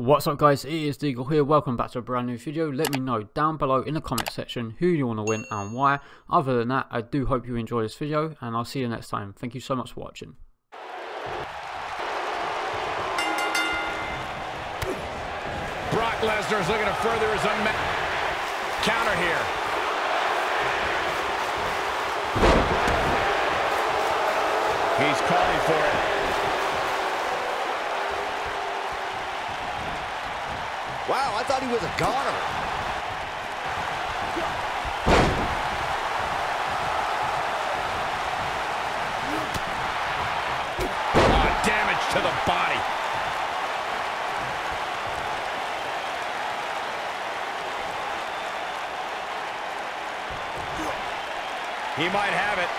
What's up guys, it is Deagle here, welcome back to a brand new video. Let me know down below in the comment section who you want to win and why. Other than that, I do hope you enjoy this video and I'll see you next time. Thank you so much for watching. Brock Lesnar is looking to further his unmet counter here. He's calling for it. Wow, I thought he was a goner. Damage to the body. He might have it.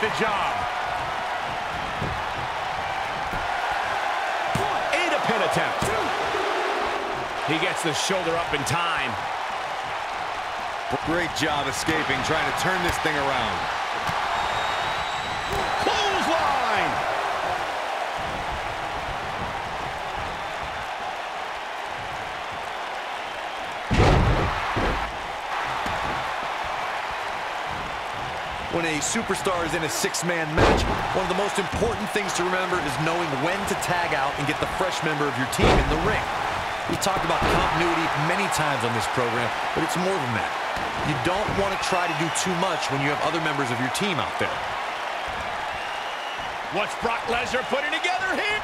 The job? And a pin attempt. He gets the shoulder up in time. Great job escaping, trying to turn this thing around. When a superstar is in a six-man match, one of the most important things to remember is knowing when to tag out and get the fresh member of your team in the ring. We've talked about continuity many times on this program, but it's more than that. You don't want to try to do too much when you have other members of your team out there. What's Brock Lesnar putting together here?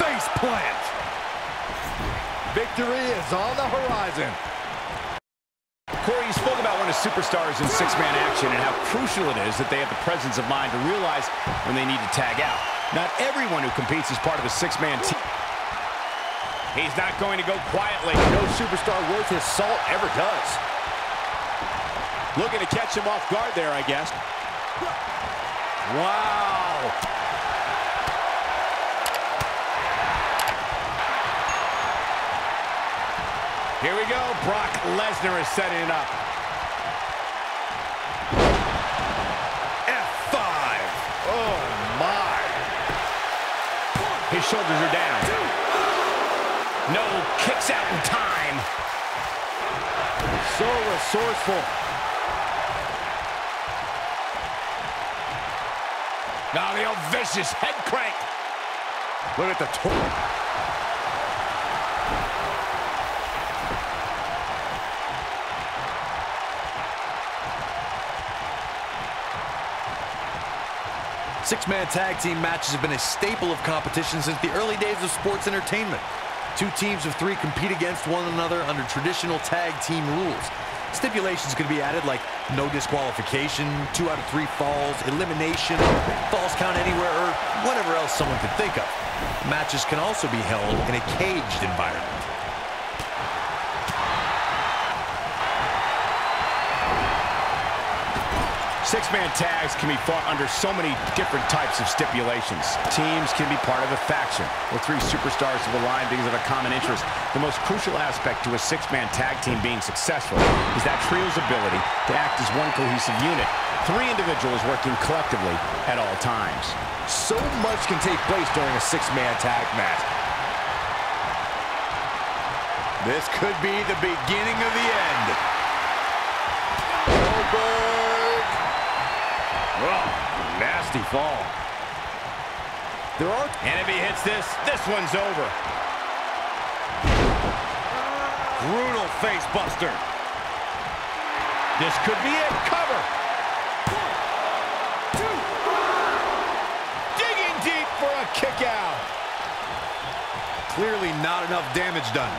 Face plant! Victory is on the horizon. Corey, you spoke about when a superstar is in six-man action and how crucial it is that they have the presence of mind to realize when they need to tag out. Not everyone who competes is part of a six-man team. He's not going to go quietly. No superstar worth his salt ever does. Looking to catch him off guard there, I guess. Wow! Here we go. Brock Lesnar is setting it up. F5! Oh, my! His shoulders are down. No, kicks out in time. So resourceful. Now the old vicious head crank. Look at the torque. Six-man tag team matches have been a staple of competition since the early days of sports entertainment. Two teams of three compete against one another under traditional tag team rules. Stipulations can be added like no disqualification, two out of three falls, elimination, falls count anywhere, or whatever else someone could think of. Matches can also be held in a caged environment. Six-man tags can be fought under so many different types of stipulations. Teams can be part of a faction, where three superstars have aligned because of a common interest. The most crucial aspect to a six-man tag team being successful is that trio's ability to act as one cohesive unit. Three individuals working collectively at all times. So much can take place during a six-man tag match. This could be the beginning of the end. Oh, nasty fall. There are... And if he hits this, this one's over. Brutal face buster. This could be it. Cover. Two. Digging deep for a kick out. Clearly not enough damage done.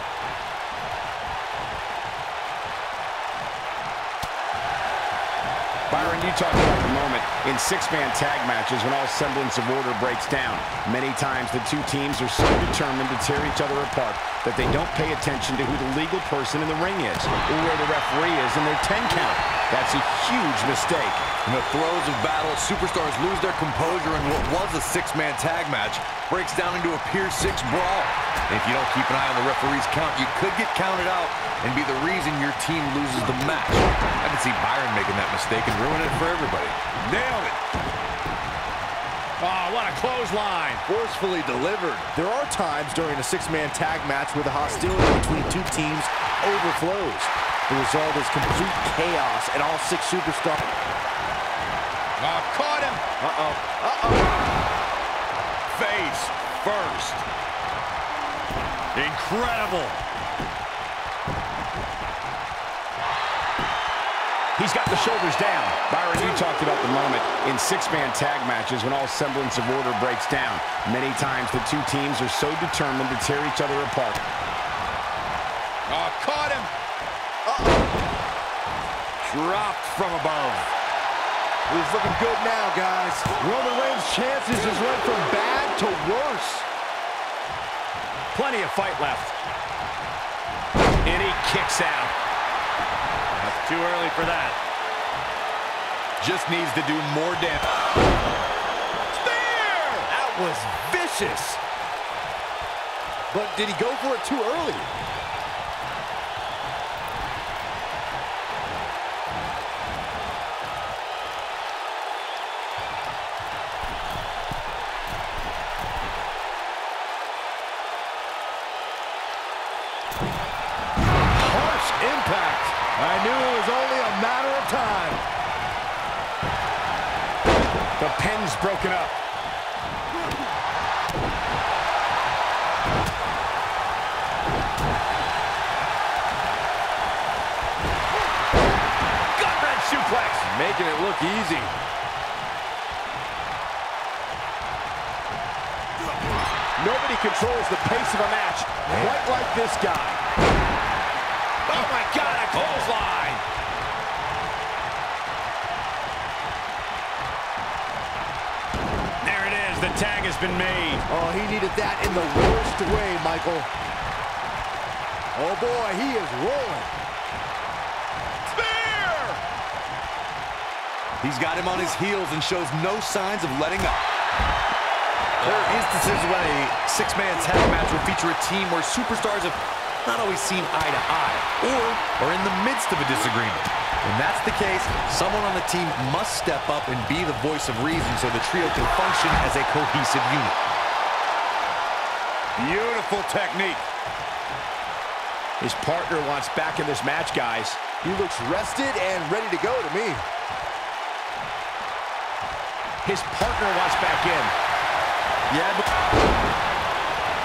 Byron, you talked about the moment in six-man tag matches when all semblance of order breaks down. Many times the two teams are so determined to tear each other apart that they don't pay attention to who the legal person in the ring is or where the referee is in their 10 count. That's a huge mistake. In the throes of battle, superstars lose their composure and what was a six-man tag match breaks down into a Pier 6 brawl. And if you don't keep an eye on the referee's count, you could get counted out and be the reason your team loses the match. I can see Byron making that mistake and ruin it for everybody. Nailed it. Oh, what a clothesline. Forcefully delivered. There are times during a six-man tag match where the hostility between two teams overflows. The result is complete chaos and all six superstars Oh, caught him. Uh-oh. Uh-oh. Face first. Incredible. He's got the shoulders down. Byron, you talked about the moment in six-man tag matches when all semblance of order breaks down. Many times the two teams are so determined to tear each other apart. Oh, caught him. Uh-oh. Dropped from above. He's looking good now, guys. Roman Reigns' chances just went from bad to worse. Plenty of fight left. And he kicks out. That's too early for that. Just needs to do more damage. Spear! That was vicious. But did he go for it too early? I knew it was only a matter of time. The pin's broken up. Suplex. Making it look easy. Nobody controls the pace of a match quite like this guy. Oh, my God, a clothesline. There it is. The tag has been made. Oh, he needed that in the worst way, Michael. Oh, boy, he is rolling. Spear! He's got him on his heels and shows no signs of letting up. There are instances when a six-man tag match will feature a team where superstars have not always seen eye to eye or are in the midst of a disagreement. When that's the case, someone on the team must step up and be the voice of reason so the trio can function as a cohesive unit. Beautiful technique. His partner wants back in this match, guys. He looks rested and ready to go to me. His partner wants back in. Yeah, but...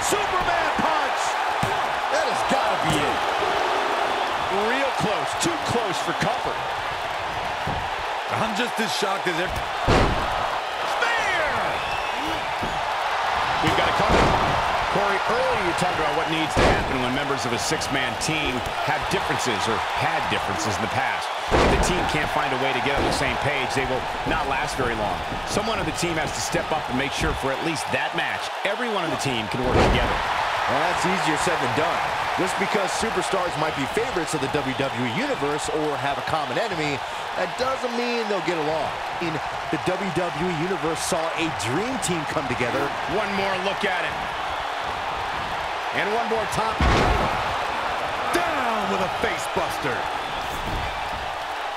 Superman punch! That has got to be it. Real close. Too close for comfort. I'm just as shocked as ever. Spear! We've got a cover. Corey, earlier you talked about what needs to happen when members of a six-man team have differences or had differences in the past. If the team can't find a way to get on the same page, they will not last very long. Someone on the team has to step up and make sure for at least that match, everyone on the team can work together. Well, that's easier said than done. Just because superstars might be favorites of the WWE Universe or have a common enemy, that doesn't mean they'll get along. In the WWE Universe saw a dream team come together. One more look at it. And one more top. Down with a face buster.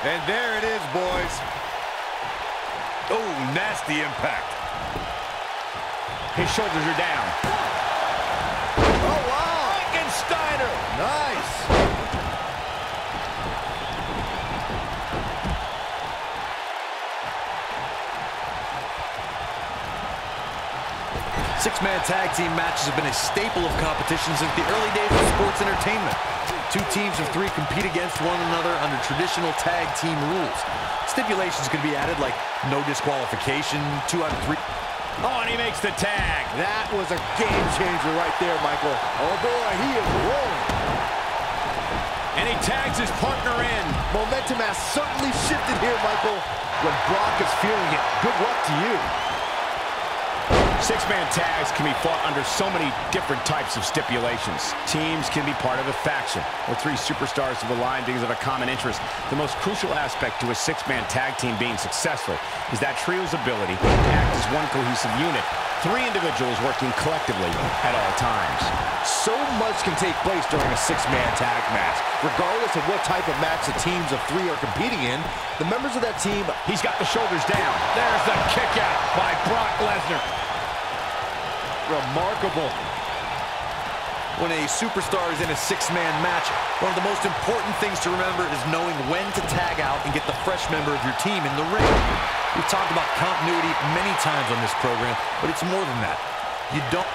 And there it is, boys. Oh, nasty impact. His shoulders are down. Nice. Six-man tag team matches have been a staple of competition since the early days of sports entertainment. Two teams of three compete against one another under traditional tag team rules. Stipulations can be added like no disqualification, two out of three. Oh, and he makes the tag. That was a game changer right there, Michael. Oh, boy, he is rolling. And he tags his partner in. Momentum has certainly shifted here, Michael. When Brock is feeling it, good luck to you. Six-man tags can be fought under so many different types of stipulations. Teams can be part of a faction, or three superstars have aligned because of a common interest. The most crucial aspect to a six-man tag team being successful is that trio's ability to act as one cohesive unit, three individuals working collectively at all times. So much can take place during a six-man tag match. Regardless of what type of match the teams of three are competing in, the members of that team... He's got the shoulders down. There's the kick out by Brock Lesnar. Remarkable. When a superstar is in a six-man match, one of the most important things to remember is knowing when to tag out and get the fresh member of your team in the ring. We've talked about continuity many times on this program, but it's more than that. You don't...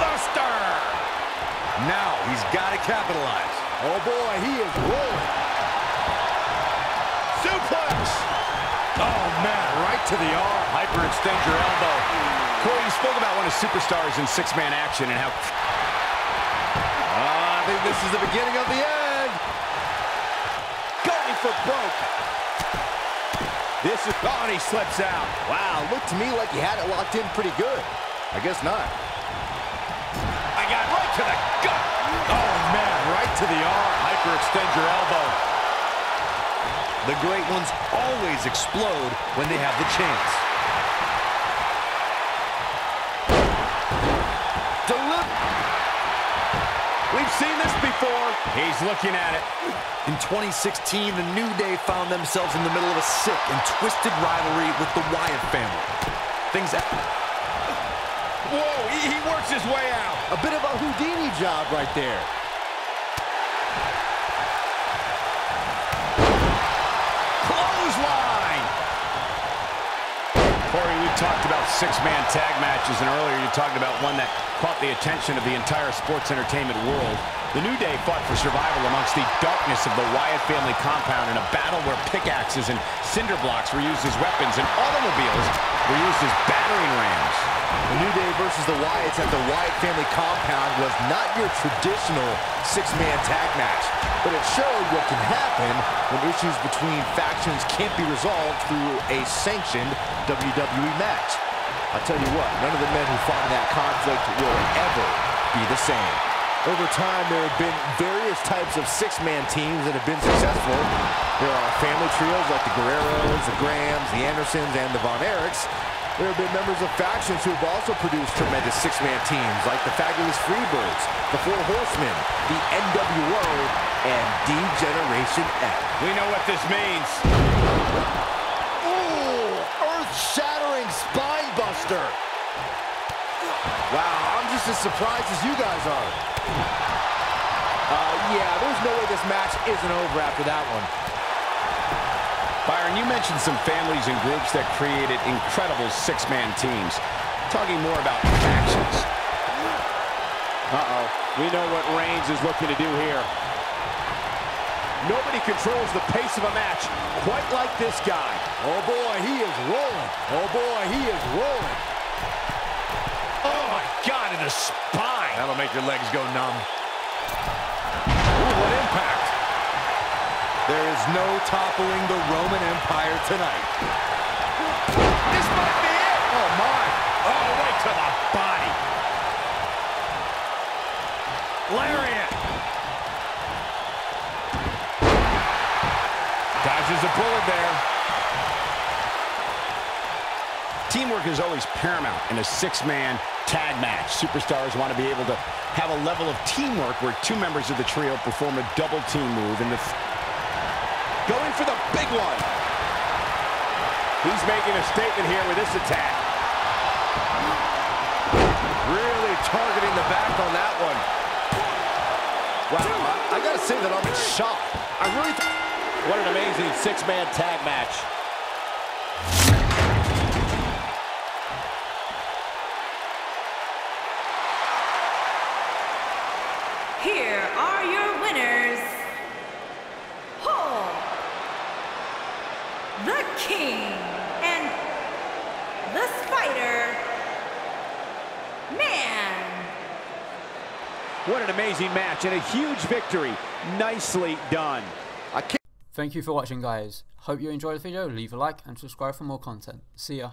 Buster! Now he's got to capitalize. Oh boy, he is rolling. Suplex! Oh man, right to the arm. Hyperextend your elbow. Corey, you spoke about one of superstars in six-man action and how... Uh, I think this is the beginning of the end. Going for broke. This is... Oh, he slips out. Wow, looked to me like he had it locked in pretty good. I guess not. I got right to the gut. Oh man, right to the arm. Hyperextend your elbow. The great ones always explode when they have the chance. Deliver. We've seen this before. He's looking at it. In 2016, the New Day found themselves in the middle of a sick and twisted rivalry with the Wyatt family. Things that... Whoa, he, he works his way out. A bit of a Houdini job right there. Talked about six-man tag matches, and earlier you talked about one that caught the attention of the entire sports entertainment world. The New Day fought for survival amongst the darkness of the Wyatt family compound in a battle where pickaxes and cinder blocks were used as weapons and automobiles were used as battering rams. The New Day versus the Wyatts at the Wyatt family compound was not your traditional six-man tag match, but it showed what can happen when issues between factions can't be resolved through a sanctioned WWE match. I'll tell you what, none of the men who fought in that conflict will ever be the same. Over time, there have been various types of six-man teams that have been successful. There are family trios like the Guerreros, the Grahams, the Andersons, and the Von Erichs. There have been members of factions who have also produced tremendous six-man teams like the Fabulous Freebirds, the Four Horsemen, the NWO, and D-Generation X. We know what this means. Ooh, earth-shattering spine buster. Wow, I'm just as surprised as you guys are. Uh, yeah, there's no way this match isn't over after that one. Byron, you mentioned some families and groups that created incredible six-man teams. Talking more about factions. Uh-oh. We know what Reigns is looking to do here. Nobody controls the pace of a match quite like this guy. Oh, boy, he is rolling. Oh, boy, he is rolling. The spine. That'll make your legs go numb. Ooh, what impact. There is no toppling the Roman Empire tonight. This might be it. Oh, my. Oh, right to the body. Lariat. Dodges a bullet there. Teamwork is always paramount in a six-man tag match. Superstars want to be able to have a level of teamwork where two members of the trio perform a double team move. And the Going for the big one. He's making a statement here with this attack. Really targeting the back on that one. Wow, I, I gotta say that I'm in shock. I really... What an amazing six-man tag match. Here are your winners. Hulk, the King, and the Spider Man. What an amazing match and a huge victory. Nicely done. I. Thank you for watching guys. Hope you enjoyed the video, leave a like and subscribe for more content. See ya.